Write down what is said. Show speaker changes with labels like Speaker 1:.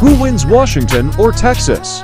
Speaker 1: Who wins Washington or Texas?